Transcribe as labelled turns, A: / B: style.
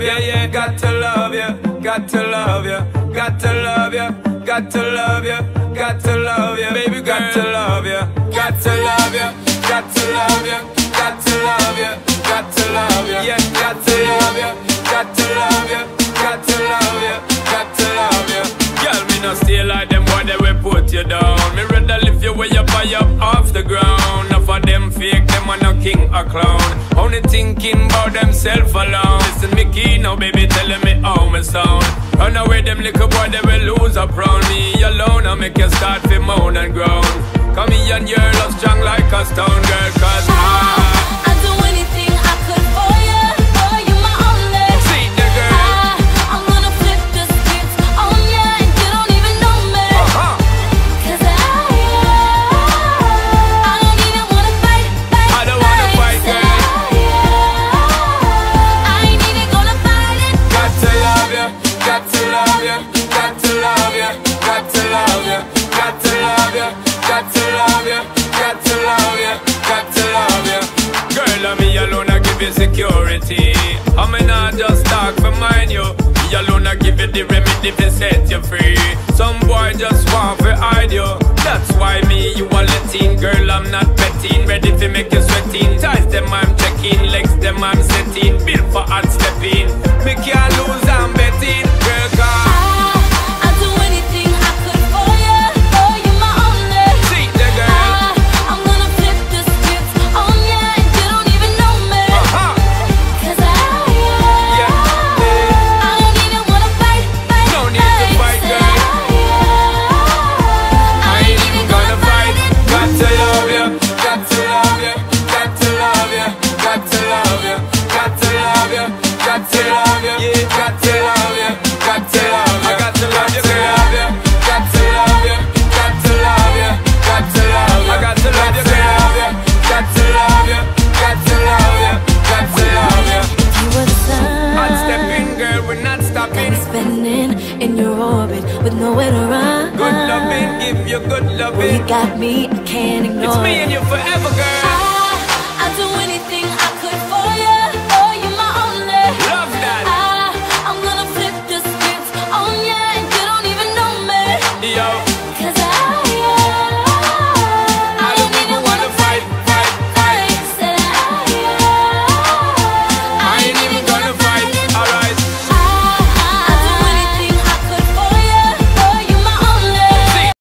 A: love you, yeah, got to love you, got to love you, got to love you, got to love you, got to love you, baby, got to love you, got to love you, got to love you, got to love you, got to love you, yeah, got to love you, got to love you, got to love you, got to love you. Girl, me no stay like them boy, they will put you down. Or clown. Only thinking about themself alone. Listen, me key now, baby, telling me how me sound. Run away, them little boy, they will lose up round me alone. I make you start to moan and groan. Come here and your love strong like a stone girl, cause I. mine, you. Me alone, I give you the remedy to set you free. Some boy just want to hide you. That's why me, you are letting. Girl, I'm not betting. Ready to make you sweating. Ties them, I'm checking. Legs them, I'm setting. Built for hard stepping. Me can't lose,
B: orbit with nowhere to run.
A: Good loving, give you good
B: Well, you got me, I can't ignore
A: It's me and you.